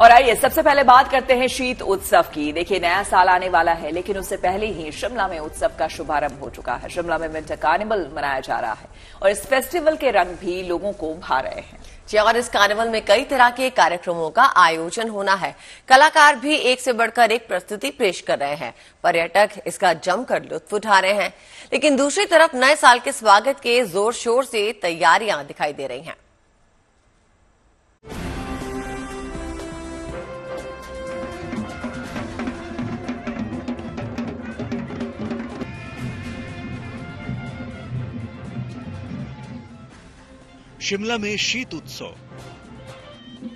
और आइए, सबसे पहले बात करते हैं शीत उत्सव की। देखिए, नया साल आने वाला है, लेकिन उससे पहले ही शिमला में उत्सव का शुभारंभ हो चुका है। शिमला में विंटर कार्निवल मनाया जा रहा है और इस फेस्टिवल के रंग भी लोगों को भा रहे हैं। जी, और इस कार्निवल में कई तरह के कार्यक्रमों का आयोजन होना है। कलाकार भी एक से बढ़कर एक प्रस्तुति पेश कर रहे हैं। पर्यटक इसका जमकर लुत्फ उठा रहे हैं। लेकिन दूसरी तरफ़ नए साल के स्वागत के ज़ोर शोर से तैयारियाँ दिखाई दे रही हैं। शिमला में शीत उत्सव।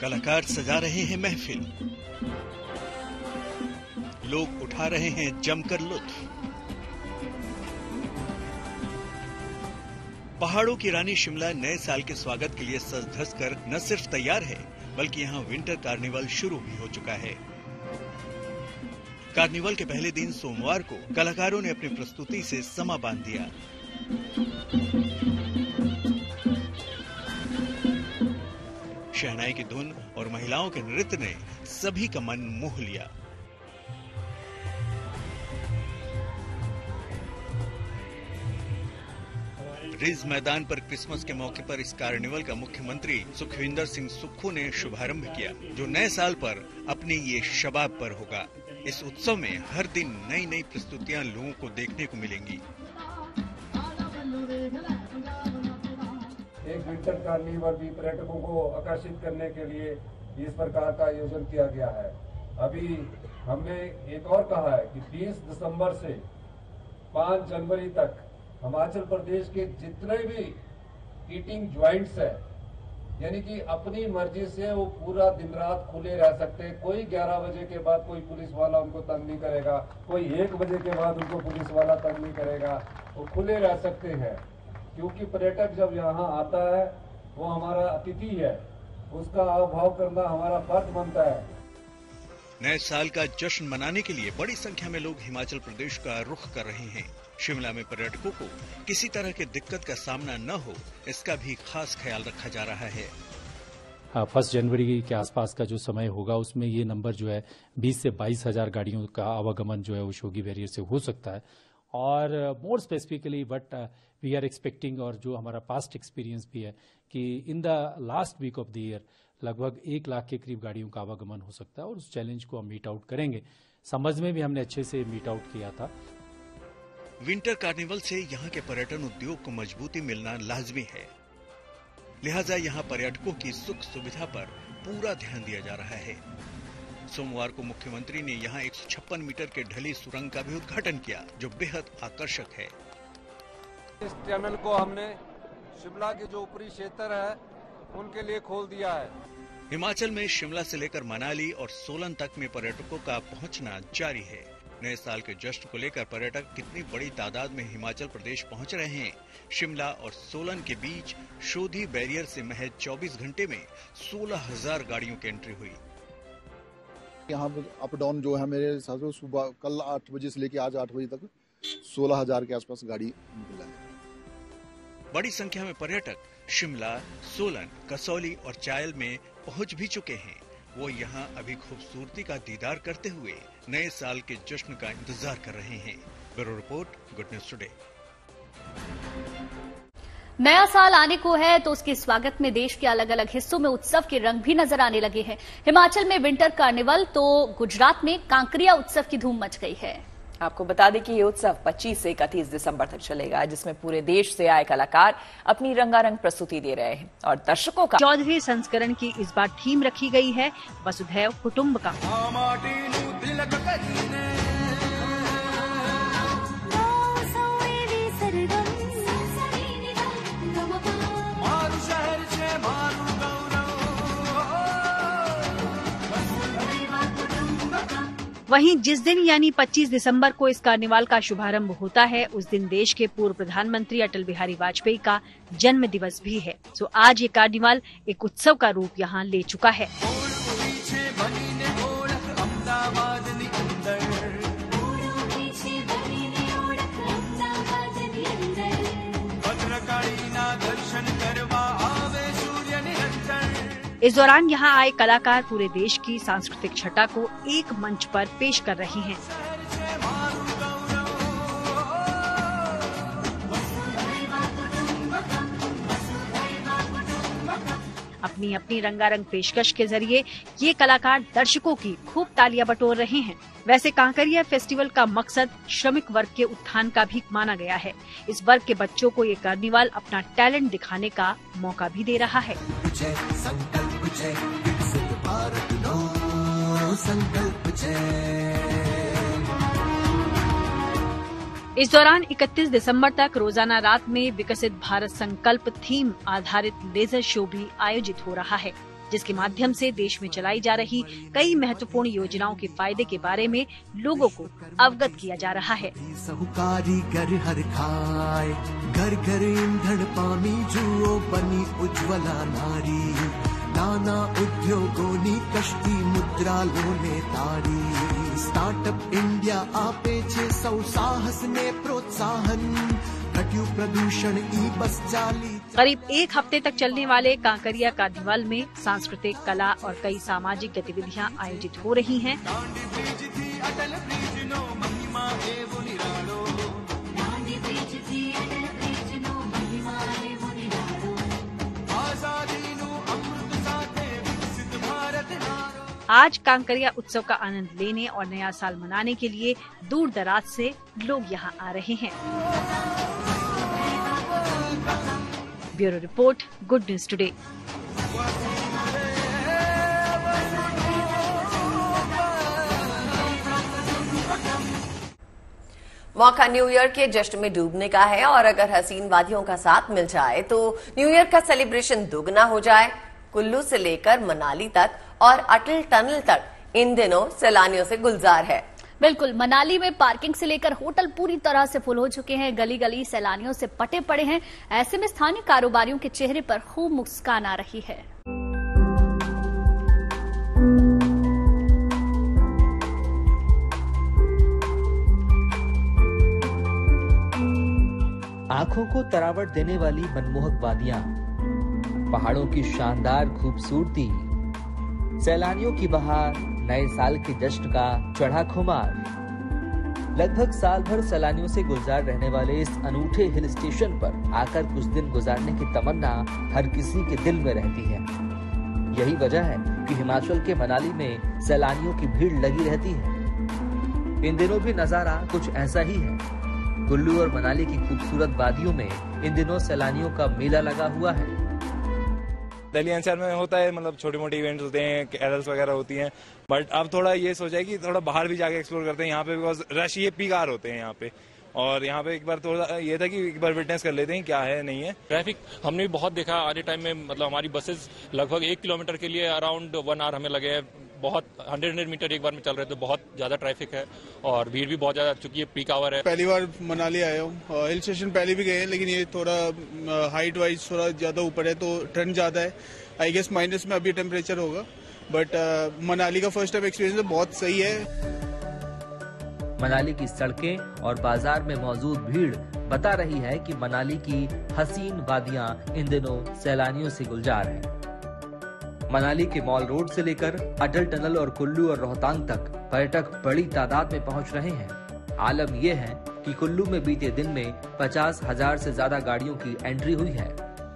कलाकार सजा रहे हैं महफिल। लोग उठा रहे हैं जमकर लुत्फ। पहाड़ों की रानी शिमला नए साल के स्वागत के लिए सज धस कर न सिर्फ़ तैयार है, बल्कि यहाँ विंटर कार्निवल शुरू भी हो चुका है। कार्निवल के पहले दिन सोमवार को कलाकारों ने अपनी प्रस्तुति से समा बाँध दिया। शहनाई की धुन और महिलाओं के नृत्य ने सभी का मन मोह लिया। रिज मैदान पर क्रिसमस के मौके पर इस कार्निवल का मुख्यमंत्री सुखविंदर सिंह सुक्खू ने शुभारंभ किया, जो नए साल पर अपने ये शबाब पर होगा। इस उत्सव में हर दिन नई नई प्रस्तुतियाँ लोगों को देखने को मिलेंगी। एक विंटर कार्निवल भी पर्यटकों को आकर्षित करने के लिए इस प्रकार का आयोजन किया गया है। अभी हमने एक और कहा है कि 20 दिसंबर से 5 जनवरी तक हिमाचल प्रदेश के जितने भी ईटिंग ज्वाइंट्स है, यानी कि अपनी मर्ज़ी से वो पूरा दिन रात खुले रह सकते हैं। कोई 11 बजे के बाद कोई पुलिस वाला उनको तंग नहीं करेगा, कोई एक बजे के बाद उनको पुलिस वाला तंग नहीं करेगा। वो खुले रह सकते हैं। क्योंकि पर्यटक जब यहाँ आता है वो हमारा अतिथि है। उसका अभाव करना हमारा फ़र्ज़ बनता है। नए साल का जश्न मनाने के लिए बड़ी संख्या में लोग हिमाचल प्रदेश का रुख कर रहे हैं। शिमला में पर्यटकों को किसी तरह की दिक्कत का सामना न हो इसका भी खास ख्याल रखा जा रहा है। फ़र्स्ट जनवरी के आसपास का जो समय होगा उसमें ये नंबर जो है 20 से बाईस हज़ार गाड़ियों का आवागमन जो है वो शोगी बैरियर से हो सकता है। और more specifically but we are expecting और जो हमारा पास्ट एक्सपीरियंस भी है, कि in the last week of the year लगभग एक लाख के करीब गाड़ियों का आवागमन हो सकता है, और उस चैलेंज को हम मीट आउट करेंगे। समझ में भी हमने अच्छे से मीट आउट किया था। विंटर कार्निवल से यहाँ के पर्यटन उद्योग को मजबूती मिलना लाजमी है। लिहाजा यहाँ पर्यटकों की सुख सुविधा पर पूरा ध्यान दिया जा रहा है। सोमवार को मुख्यमंत्री ने यहाँ एक मीटर के ढली सुरंग का भी उद्घाटन किया, जो बेहद आकर्षक है। इस टनल को हमने शिमला के जो ऊपरी क्षेत्र है उनके लिए खोल दिया है। हिमाचल में शिमला से लेकर मनाली और सोलन तक में पर्यटकों का पहुँचना जारी है। नए साल के जश्न को लेकर पर्यटक कितनी बड़ी तादाद में हिमाचल प्रदेश पहुँच रहे हैं। शिमला और सोलन के बीच शोधी बैरियर से महज 24 घंटे में 16,000 गाड़ियों की एंट्री हुई। यहाँ अप डाउन जो है मेरे हिसाब से सुबह कल आठ बजे से लेकर आज आठ बजे तक सोलह हज़ार के आसपास गाड़ी निकला है। बड़ी संख्या में पर्यटक शिमला, सोलन, कसौली और चायल में पहुँच भी चुके हैं। वो यहाँ अभी खूबसूरती का दीदार करते हुए नए साल के जश्न का इंतज़ार कर रहे हैं। Bureau report, good news today. नया साल आने को है तो उसके स्वागत में देश के अलग अलग हिस्सों में उत्सव के रंग भी नज़र आने लगे हैं। हिमाचल में विंटर कार्निवल तो गुजरात में कांकरिया उत्सव की धूम मच गई है। आपको बता दें कि ये उत्सव 25 से 31 दिसंबर तक चलेगा जिसमें पूरे देश से आए कलाकार अपनी रंगारंग प्रस्तुति दे रहे हैं और दर्शकों का चौदहवें संस्करण की इस बार थीम रखी गई है वसुधैव कुटुंब वहीं जिस दिन यानी 25 दिसंबर को इस कार्निवाल का शुभारंभ होता है, उस दिन देश के पूर्व प्रधानमंत्री अटल बिहारी वाजपेयी का जन्म दिवस भी है। तो आज ये कार्निवाल एक उत्सव का रूप यहाँ ले चुका है। इस दौरान यहाँ आए कलाकार पूरे देश की सांस्कृतिक छटा को एक मंच पर पेश कर रहे हैं। अपनी अपनी रंगारंग पेशकश के ज़रिए ये कलाकार दर्शकों की खूब तालियाँ बटोर रहे हैं। वैसे कांकरिया फेस्टिवल का मकसद श्रमिक वर्ग के उत्थान का भी माना गया है। इस वर्ग के बच्चों को ये कार्निवाल अपना टैलेंट दिखाने का मौका भी दे रहा है। भारत नो संकल्प इस दौरान 31 दिसंबर तक रोज़ाना रात में विकसित भारत संकल्प थीम आधारित लेजर शो भी आयोजित हो रहा है जिसके माध्यम से देश में चलाई जा रही कई महत्वपूर्ण योजनाओं के फ़ायदे के बारे में लोगों को अवगत किया जा रहा है। सहकारी घर हर खाए घर घर ईंधन पानी जुओ बनी उज्ज्वला नारी। નારી નાના ઉદ્યોગોની કષ્ટી મુદ્રા લોને તારી સ્ટાર્ટઅપ ઇન્ડિયા આપે છે સૌ સાહસને પ્રોત્સાહન ઘટ્યું પ્રદૂષણ ઈ બસ ચાલી करीब एक हफ्ते तक चलने वाले कांकरिया कार्निवाल में सांस्कृतिक कला और कई सामाजिक गतिविधियां आयोजित हो रही हैं आज कांकरिया उत्सव का आनंद लेने और नया साल मनाने के लिए दूर दराज से लोग यहाँ आ रहे हैं। Bureau report, good news today. मौका न्यू ईयर के जश्न में डूबने का है और अगर हसीन वादियों का साथ मिल जाए तो न्यू ईयर का सेलिब्रेशन दोगुना हो जाए। कुल्लू से लेकर मनाली तक और अटल टनल तक इन दिनों सैलानियों से गुलजार है। बिल्कुल मनाली में पार्किंग से लेकर होटल पूरी तरह से फुल हो चुके हैं। गली गली सैलानियों से पटे पड़े हैं। ऐसे में स्थानीय कारोबारियों के चेहरे पर खूब मुस्कान आ रही है। आँखों को तरावट देने वाली मनमोहक वादियाँ पहाड़ों की शानदार खूबसूरती सैलानियों की बहार नए साल के जश्न का चढ़ा खुमार। लगभग साल भर सैलानियों से गुलजार रहने वाले इस अनूठे हिल स्टेशन पर आकर कुछ दिन गुजारने की तमन्ना हर किसी के दिल में रहती है। यही वजह है कि हिमाचल के मनाली में सैलानियों की भीड़ लगी रहती है। इन दिनों भी नज़ारा कुछ ऐसा ही है। कुल्लू और मनाली की खूबसूरत वादियों में इन दिनों सैलानियों का मेला लगा हुआ है। दिल्ली एनसीआर में होता है मतलब छोटे मोटे इवेंट्स होते हैं कैरल्स वगैरह होती हैं। बट अब थोड़ा ये सोचा है कि थोड़ा बाहर भी जाके एक्सप्लोर करते हैं, यहाँ पे बिकॉज़ रश ये पी आर होते हैं यहाँ पे। और यहाँ पे एक बार थोड़ा ये था कि एक बार विटनेस कर लेते हैं क्या है, नहीं है। ट्रैफ़िक हमने भी बहुत देखा, आधे टाइम में मतलब हमारी बसेस लगभग एक किलोमीटर के लिए अराउंड वन आवर हमें लगे हैं। बहुत हंड्रेड हंड्रेड मीटर एक बार में चल रहे थे बहुत ज़्यादा ट्रैफ़िक है और भीड़ भी बहुत ज़्यादा चुकी है पीक आवर है। पहली बार मनाली आया हूँ। हिल स्टेशन पहले भी गए हैं लेकिन ये थोड़ा हाइट वाइज थोड़ा ज़्यादा ऊपर है तो ठंड ज़्यादा है। आई गेस माइनस में अभी टेम्परेचर होगा। बट मनाली का फ़र्स्ट टाइम एक्सपीरियंस बहुत सही है। मनाली की सड़कें और बाज़ार में मौजूद भीड़ बता रही है कि मनाली की हसीन वादियाँ इन दिनों सैलानियों से गुलजार है। मनाली के मॉल रोड से लेकर अटल टनल और कुल्लू और रोहतांग तक पर्यटक बड़ी तादाद में पहुँच रहे हैं। आलम यह है कि कुल्लू में बीते दिन में पचास हज़ार ऐसी ज़्यादा गाड़ियों की एंट्री हुई है,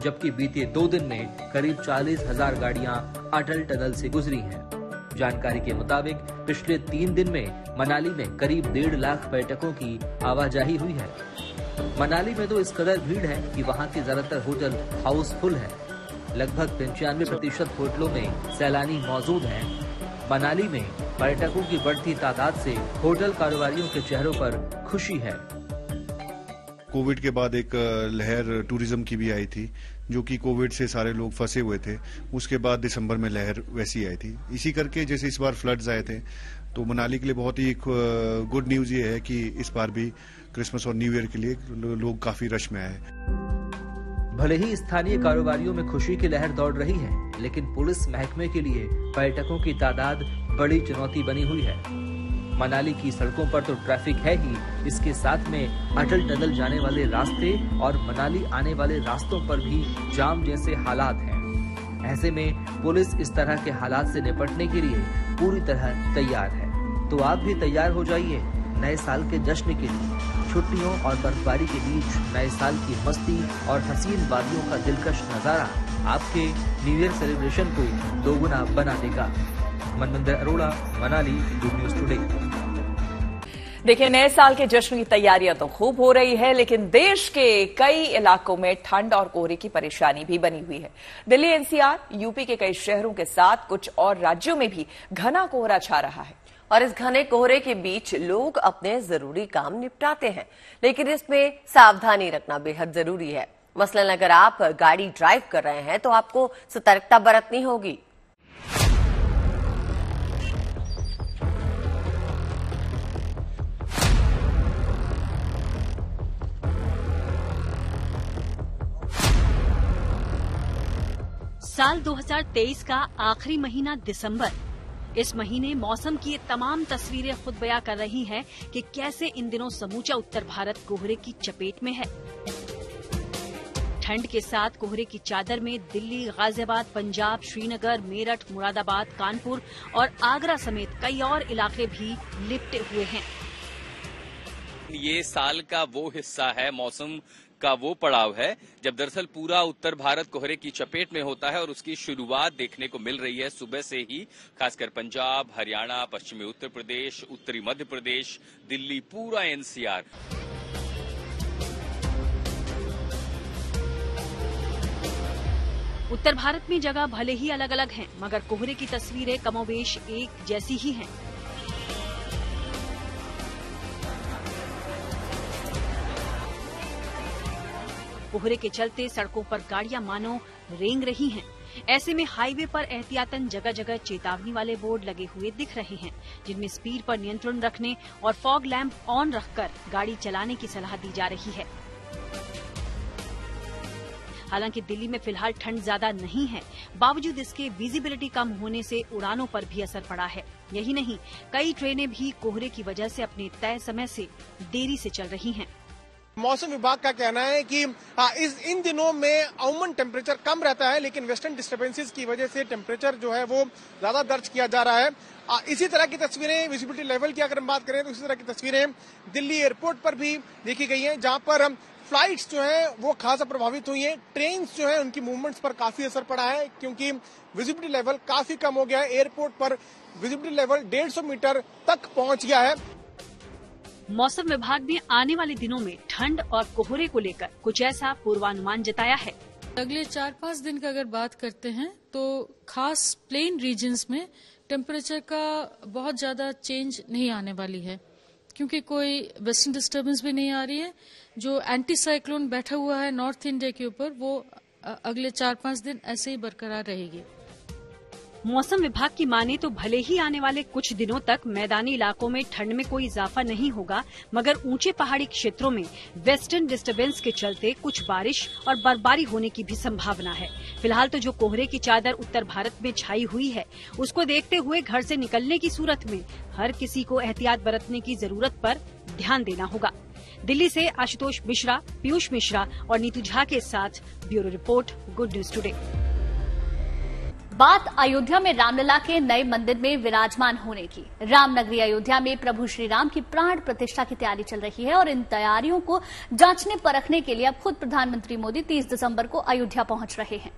जबकि बीते दो दिन में करीब चालीस हज़ार गाड़ियाँ अटल टनल से गुजरी हैं। जानकारी के मुताबिक, पिछले तीन दिन में मनाली में करीब डेढ़ लाख पर्यटकों की आवाजाही हुई है। मनाली में तो इस कदर भीड़ है कि वहाँ के ज़्यादातर होटल हाउसफुल है। लगभग पंचानवे प्रतिशत होटलों में सैलानी मौजूद हैं। मनाली में पर्यटकों की बढ़ती तादाद से होटल कारोबारियों के चेहरों पर खुशी है। कोविड के बाद एक लहर टूरिज़्म की भी आई थी, जो कि कोविड से सारे लोग फंसे हुए थे। उसके बाद दिसंबर में लहर वैसी आई थी। इसी करके जैसे इस बार फ्लड्स आए थे तो मनाली के लिए बहुत ही गुड न्यूज़ ये है कि इस बार भी क्रिसमस और न्यू ईयर के लिए लोग काफ़ी रश में आए भले ही स्थानीय कारोबारियों में खुशी की लहर दौड़ रही है, लेकिन पुलिस महकमे के लिए पर्यटकों की तादाद बड़ी चुनौती बनी हुई है। मनाली की सड़कों पर तो ट्रैफ़िक है ही, इसके साथ में अटल टनल जाने वाले रास्ते और मनाली आने वाले रास्तों पर भी जाम जैसे हालात हैं। ऐसे में पुलिस इस तरह के हालात से निपटने के लिए पूरी तरह तैयार है। तो आप भी तैयार हो जाइए नए साल के जश्न के लिए। छुट्टियों और बर्फबारी के बीच नए साल की मस्ती और हसीन वादियों का दिलकश नज़ारा आपके न्यू ईयर सेलिब्रेशन को दोगुना बना देगा Manvinder Arora, Manali good news today देखिए, नए साल के जश्न की तैयारियाँ तो खूब हो रही है, लेकिन देश के कई इलाकों में ठंड और कोहरे की परेशानी भी बनी हुई है। दिल्ली एनसीआर यूपी के कई शहरों के साथ कुछ और राज्यों में भी घना कोहरा छा रहा है। और इस घने कोहरे के बीच लोग अपने ज़रूरी काम निपटाते हैं। लेकिन इसमें सावधानी रखना बेहद ज़रूरी है। मसलन, अगर आप गाड़ी ड्राइव कर रहे हैं तो आपको सतर्कता बरतनी होगी। साल 2023 का आखिरी महीना दिसंबर। इस महीने मौसम की ये तमाम तस्वीरें खुद बयां कर रही हैं कि कैसे इन दिनों समूचा उत्तर भारत कोहरे की चपेट में है। ठंड के साथ कोहरे की चादर में दिल्ली, गाजियाबाद, पंजाब, श्रीनगर, मेरठ, मुरादाबाद, कानपुर और आगरा समेत कई और इलाके भी लिपटे हुए हैं। ये साल का वो हिस्सा है मौसम का वो पड़ाव है जब दरअसल पूरा उत्तर भारत कोहरे की चपेट में होता है और उसकी शुरुआत देखने को मिल रही है सुबह से ही खासकर पंजाब हरियाणा पश्चिमी उत्तर प्रदेश उत्तरी मध्य प्रदेश दिल्ली पूरा एनसीआर उत्तर भारत में जगह भले ही अलग अलग हैं, मगर कोहरे की तस्वीरें कमोबेश एक जैसी ही हैं। कोहरे के चलते सड़कों पर गाड़ियाँ मानो रेंग रही हैं। ऐसे में हाईवे पर एहतियातन जगह जगह चेतावनी वाले बोर्ड लगे हुए दिख रहे हैं, जिनमें स्पीड पर नियंत्रण रखने और फॉग लैंप ऑन रखकर गाड़ी चलाने की सलाह दी जा रही है। हालाँकि दिल्ली में फ़िलहाल ठंड ज़्यादा नहीं है, बावजूद इसके विजिबिलिटी कम होने से उड़ानों पर भी असर पड़ा है। यही नहीं, कई ट्रेनें भी कोहरे की वजह से अपने तय समय से देरी से चल रही हैं। मौसम विभाग का कहना है कि इस, इन दिनों में अमूमन टेम्परेचर कम रहता है, लेकिन वेस्टर्न डिस्टर्बेंसेस की वजह से टेम्परेचर जो है वो ज़्यादा दर्ज किया जा रहा है। इसी तरह की तस्वीरें विजिबिलिटी लेवल की अगर हम बात करें तो इसी तरह की तस्वीरें दिल्ली एयरपोर्ट पर भी देखी गई हैं, जहाँ पर फ्लाइट्स जो हैं वो खासा प्रभावित हुई हैं। ट्रेन जो है, उनकी मूवमेंट्स पर काफ़ी असर पड़ा है, क्योंकि विजिबिलिटी लेवल काफ़ी कम हो गया है। एयरपोर्ट पर विजिबिलिटी लेवल डेढ़ मीटर तक पहुँच गया है। मौसम विभाग ने आने वाले दिनों में ठंड और कोहरे को लेकर कुछ ऐसा पूर्वानुमान जताया है। अगले चार पाँच दिन का अगर बात करते हैं तो खास प्लेन रीजन्स में टेम्परेचर का बहुत ज़्यादा चेंज नहीं आने वाली है, क्योंकि कोई वेस्टर्न डिस्टर्बेंस भी नहीं आ रही है। जो एंटी साइक्लोन बैठा हुआ है नॉर्थ इंडिया के ऊपर, वो अगले चार पाँच दिन ऐसे ही बरकरार रहेगी। मौसम विभाग की माने तो भले ही आने वाले कुछ दिनों तक मैदानी इलाकों में ठंड में कोई इजाफा नहीं होगा, मगर ऊँचे पहाड़ी क्षेत्रों में वेस्टर्न डिस्टरबेंस के चलते कुछ बारिश और बर्फबारी होने की भी संभावना है। फ़िलहाल तो जो कोहरे की चादर उत्तर भारत में छाई हुई है, उसको देखते हुए घर से निकलने की सूरत में हर किसी को एहतियात बरतने की ज़रूरत पर ध्यान देना होगा। दिल्ली से आशुतोष मिश्रा, पीयूष मिश्रा और नीतू झा के साथ bureau report, good news today. बात अयोध्या में रामलला के नए मंदिर में विराजमान होने की। रामनगरी अयोध्या में प्रभु श्री राम की प्राण प्रतिष्ठा की तैयारी चल रही है और इन तैयारियों को जांचने परखने के लिए अब खुद प्रधानमंत्री मोदी 30 दिसंबर को अयोध्या पहुँच रहे हैं।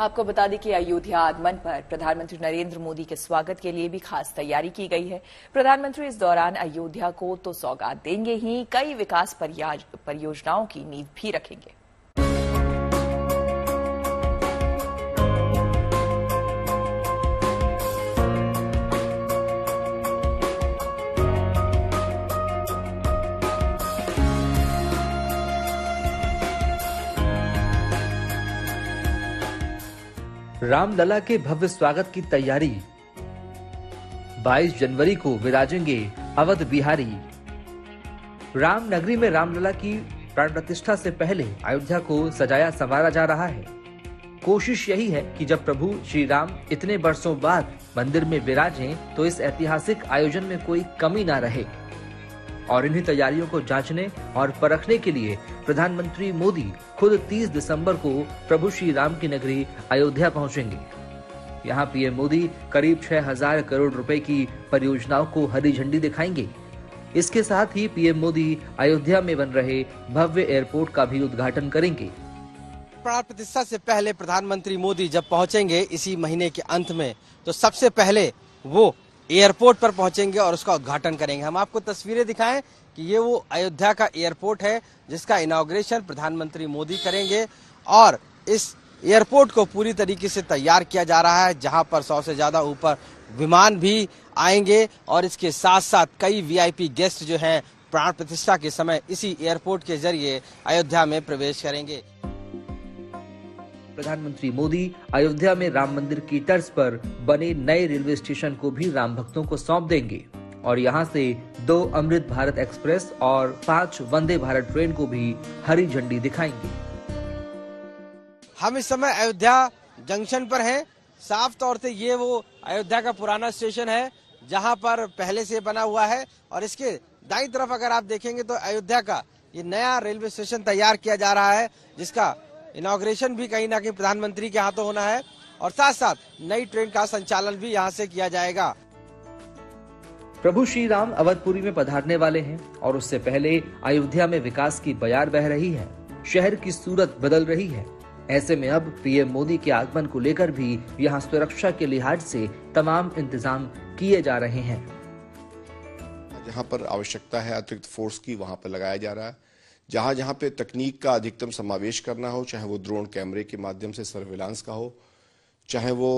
आपको बता दें कि अयोध्या आगमन पर प्रधानमंत्री नरेंद्र मोदी के स्वागत के लिए भी खास तैयारी की गई है। प्रधानमंत्री इस दौरान अयोध्या को तो सौगात देंगे ही, कई विकास परियोजनाओं की नींव भी रखेंगे। रामलला के भव्य स्वागत की तैयारी। 22 जनवरी को विराजेंगे अवध बिहारी। रामनगरी में रामलला की प्राण प्रतिष्ठा से पहले अयोध्या को सजाया संवारा जा रहा है। कोशिश यही है कि जब प्रभु श्री राम इतने बरसों बाद मंदिर में विराजें तो इस ऐतिहासिक आयोजन में कोई कमी ना रहे। और इन्हीं तैयारियों को जांचने और परखने के लिए प्रधानमंत्री मोदी खुद 30 दिसंबर को प्रभु श्री राम की नगरी अयोध्या पहुँचेंगे। यहाँ पीएम मोदी करीब 6000 करोड़ रुपए की परियोजनाओं को हरी झंडी दिखाएँगे। इसके साथ ही पीएम मोदी अयोध्या में बन रहे भव्य एयरपोर्ट का भी उद्घाटन करेंगे। प्राण प्रतिष्ठा से पहले प्रधानमंत्री मोदी जब पहुँचेंगे इसी महीने के अंत में तो सबसे पहले वो एयरपोर्ट पर पहुँचेंगे और उसका उद्घाटन करेंगे। हम आपको तस्वीरें दिखाएँ कि ये वो अयोध्या का एयरपोर्ट है, जिसका इनाग्रेशन प्रधानमंत्री मोदी करेंगे और इस एयरपोर्ट को पूरी तरीके से तैयार किया जा रहा है, जहाँ पर सौ से ज़्यादा ऊपर विमान भी आएँगे और इसके साथ साथ कई वीआईपी गेस्ट जो हैं, प्राण प्रतिष्ठा के समय इसी एयरपोर्ट के ज़रिए अयोध्या में प्रवेश करेंगे। प्रधानमंत्री मोदी अयोध्या में राम मंदिर की तर्ज पर बने नए रेलवे स्टेशन को भी राम भक्तों को सौंप देंगे। और यहाँ से दो अमृत भारत एक्सप्रेस और पाँच वंदे भारत ट्रेन को भी हरी झंडी दिखाएँगे। हम इस समय अयोध्या जंक्शन पर हैं। साफ़ तौर से ये वो अयोध्या का पुराना स्टेशन है, जहाँ पर पहले से बना हुआ है। और इसके दाई तरफ़ अगर आप देखेंगे तो अयोध्या का ये नया रेलवे स्टेशन तैयार किया जा रहा है, जिसका इनाग्रेशन भी कहीं ना कहीं प्रधानमंत्री के हाथों होना है और साथ साथ नई ट्रेन का संचालन भी यहाँ से किया जाएगा। प्रभु श्री राम अवधपुरी में पधारने वाले हैं और उससे पहले अयोध्या में विकास की बयार बह रही है। शहर की सूरत बदल रही है। ऐसे में अब पीएम मोदी के आगमन को लेकर भी यहाँ सुरक्षा के लिहाज से तमाम इंतज़ाम किए जा रहे हैं। जहाँ पर आवश्यकता है अतिरिक्त फोर्स की वहाँ पर लगाया जा रहा है। जहाँ जहाँ पे तकनीक का अधिकतम समावेश करना हो चाहे वो ड्रोन कैमरे के माध्यम से सर्विलांस का हो चाहे वो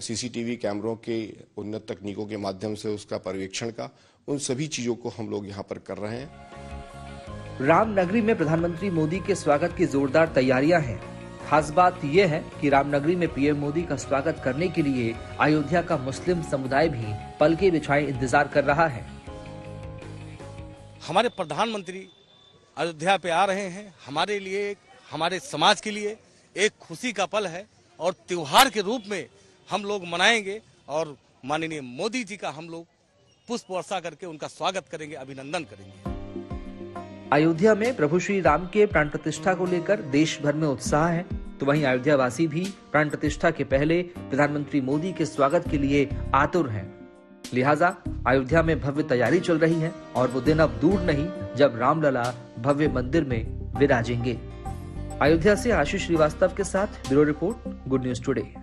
सीसीटीवी कैमरों के उन्नत तकनीकों के माध्यम से उसका पर्यवेक्षण का उन सभी चीज़ों को हम लोग यहाँ पर कर रहे हैं। रामनगरी में प्रधानमंत्री मोदी के स्वागत की जोरदार तैयारियाँ हैं। खास बात यह है कि रामनगरी में पीएम मोदी का स्वागत करने के लिए अयोध्या का मुस्लिम समुदाय भी पल के बिछाए इंतज़ार कर रहा है। हमारे प्रधानमंत्री अयोध्या पे आ रहे हैं। हमारे लिए, हमारे समाज के लिए एक खुशी का पल है और त्योहार के रूप में हम लोग मनाएँगे और माननीय मोदी जी का हम लोग पुष्प वर्षा करके उनका स्वागत करेंगे, अभिनंदन करेंगे। अयोध्या में प्रभु श्री राम के प्राण प्रतिष्ठा को लेकर देश भर में उत्साह है। तो वहीं अयोध्या वासी भी प्राण प्रतिष्ठा के पहले प्रधानमंत्री मोदी के स्वागत के लिए आतुर हैं। लिहाजा अयोध्या में भव्य तैयारी चल रही है और वो दिन अब दूर नहीं, जब रामलला भव्य मंदिर में विराजेंगे। अयोध्या से आशीष श्रीवास्तव के साथ bureau report, good news today.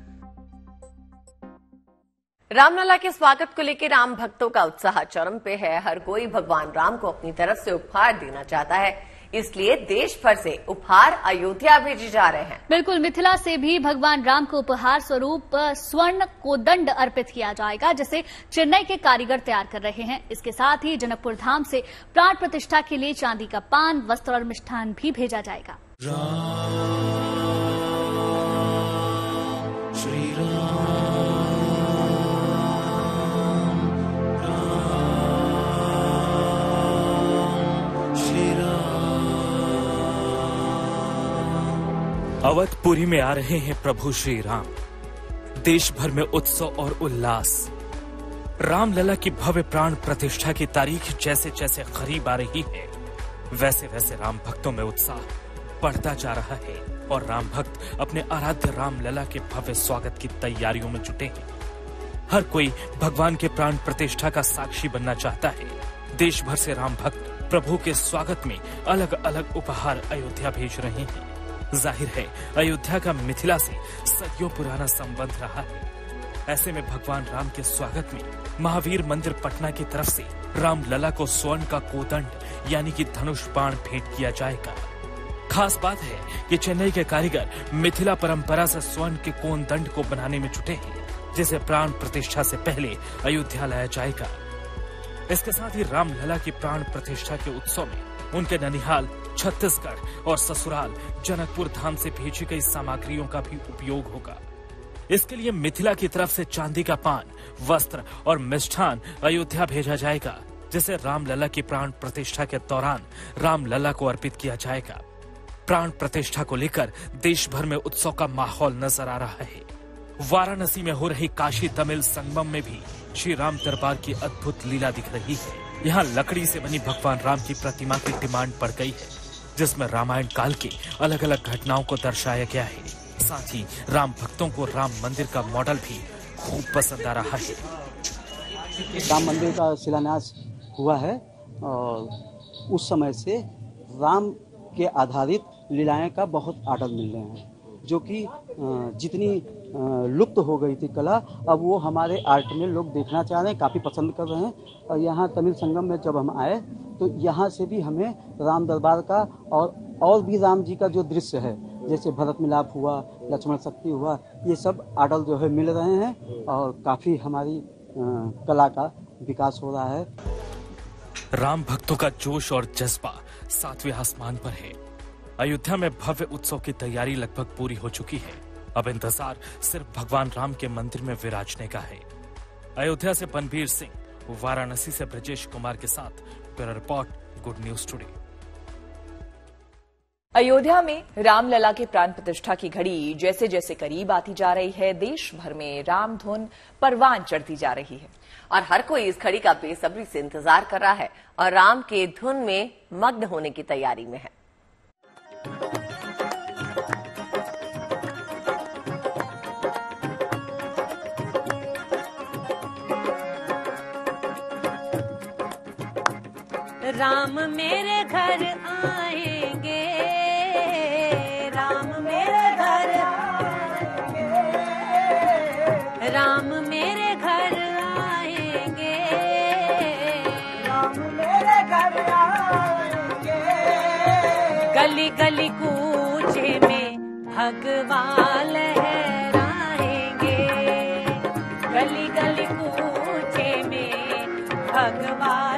Ramlala के स्वागत को लेकर राम भक्तों का उत्साह चरम पे है। हर कोई भगवान राम को अपनी तरफ़ से उपहार देना चाहता है। इसलिए देश भर से उपहार अयोध्या भेजे जा रहे हैं। बिल्कुल मिथिला से भी भगवान राम को उपहार स्वरूप स्वर्ण कोदंड अर्पित किया जाएगा जिसे चेन्नई के कारीगर तैयार कर रहे हैं। इसके साथ ही जनकपुर धाम से प्राण प्रतिष्ठा के लिए चांदी का पान वस्त्र और मिष्ठान भी भेजा जाएगा। अवधपुरी में आ रहे हैं प्रभु श्री राम देश भर में उत्सव और उल्लास। रामलला की भव्य प्राण प्रतिष्ठा की तारीख जैसे जैसे करीब आ रही है वैसे वैसे राम भक्तों में उत्साह बढ़ता जा रहा है और राम भक्त अपने आराध्य रामलला के भव्य स्वागत की तैयारियों में जुटे हैं। हर कोई भगवान के प्राण प्रतिष्ठा का साक्षी बनना चाहता है। देश भर से राम भक्त प्रभु के स्वागत में अलग अलग उपहार अयोध्या भेज रहे हैं। ज़ाहिर है, अयोध्या का मिथिला से सदियों पुराना संबंध रहा है। ऐसे में भगवान राम के स्वागत में महावीर मंदिर पटना की तरफ़ से राम लला को स्वर्ण का कोदंड, यानी कि धनुष बाण भेंट किया जाएगा। खास बात है कि चेन्नई के कारीगर मिथिला परंपरा से स्वर्ण के कोन दंड को बनाने में जुटे हैं, जिसे प्राण प्रतिष्ठा से पहले अयोध्या लाया जाएगा। इसके साथ ही राम लला की प्राण प्रतिष्ठा के उत्सव में उनके ननिहाल छत्तीसगढ़ और ससुराल जनकपुर धाम से भेजी गई सामग्रियों का भी उपयोग होगा। इसके लिए मिथिला की तरफ़ से चांदी का पान, वस्त्र और मिष्ठान अयोध्या भेजा जाएगा, जिसे रामलला की प्राण प्रतिष्ठा के दौरान रामलला को अर्पित किया जाएगा। प्राण प्रतिष्ठा को लेकर देश भर में उत्सव का माहौल नज़र आ रहा है। वाराणसी में हो रही काशी तमिल संगम में भी श्री राम दरबार की अद्भुत लीला दिख रही है। यहाँ लकड़ी से बनी भगवान राम की प्रतिमा की डिमांड बढ़ गई है। जिसमें रामायण काल की अलग अलग घटनाओं को दर्शाया गया है। साथ ही राम भक्तों को राम मंदिर का मॉडल भी खूब पसंद आ रहा है। राम मंदिर का शिलान्यास हुआ है और उस समय से राम के आधारित लीलाएँ का बहुत आर्डर मिल रहे हैं। जो कि जितनी लुप्त हो गई थी कला, अब वो हमारे आर्ट में लोग देखना चाह रहे हैं, काफ़ी पसंद कर रहे हैं। और यहाँ तमिल संगम में जब हम आए तो यहाँ से भी हमें राम दरबार का और और भी राम जी का जो दृश्य है, जैसे भरत मिलाप हुआ, लक्ष्मण शक्ति हुआ, ये सब आर्डर जो है मिल रहे हैं और काफ़ी हमारी कला का विकास हो रहा है। राम भक्तों का जोश और जज्बा सातवें आसमान पर है। अयोध्या में भव्य उत्सव की तैयारी लगभग पूरी हो चुकी है। अब इंतज़ार सिर्फ़ भगवान राम के मंदिर में विराजने का है। अयोध्या से बनबीर सिंह, वाराणसी से ब्रजेश कुमार के साथ report, good news today. Ayodhya में रामलला के प्राण प्रतिष्ठा की घड़ी जैसे जैसे करीब आती जा रही है देश भर में राम धुन परवान चढ़ती जा रही है। और हर कोई इस घड़ी का बेसब्री से इंतज़ार कर रहा है और राम के धुन में मग्न होने की तैयारी में है। राम मेरे घर आएँगे। राम मेरे घर आएँगे। राम मेरे घर आएँगे। राम मेरे घर आएँगे। गली गली कूचे में भगवान लहराएँगे। गली गली कूचे में भगवान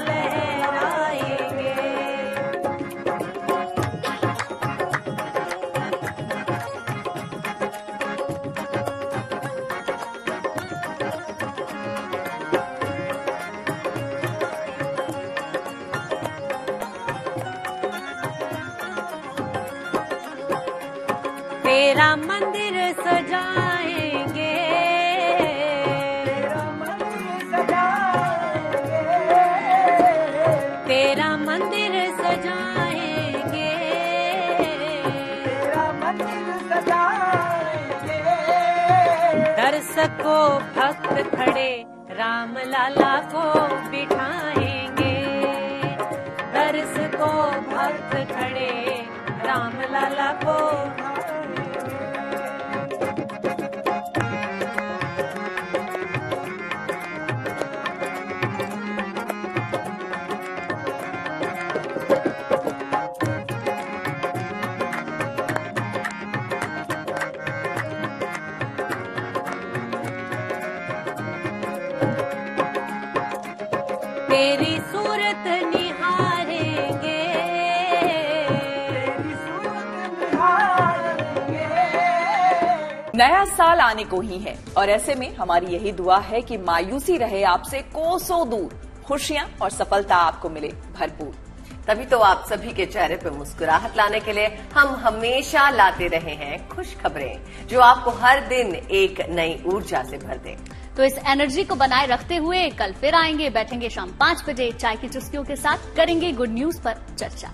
दर्शकों भक्त खड़े राम लाला को बिठाएँगे। दर्श को भक्त खड़े राम लाला को नया साल आने को ही है और ऐसे में हमारी यही दुआ है कि मायूसी रहे आपसे कोसों दूर, खुशियाँ और सफलता आपको मिले भरपूर। तभी तो आप सभी के चेहरे पर मुस्कुराहट लाने के लिए हम हमेशा लाते रहे हैं खुश खबरें जो आपको हर दिन एक नई ऊर्जा से भर दे। तो इस एनर्जी को बनाए रखते हुए कल फिर आएँगे, बैठेंगे शाम पाँच बजे, चाय की चुस्कियों के साथ करेंगे गुड न्यूज़ पर चर्चा।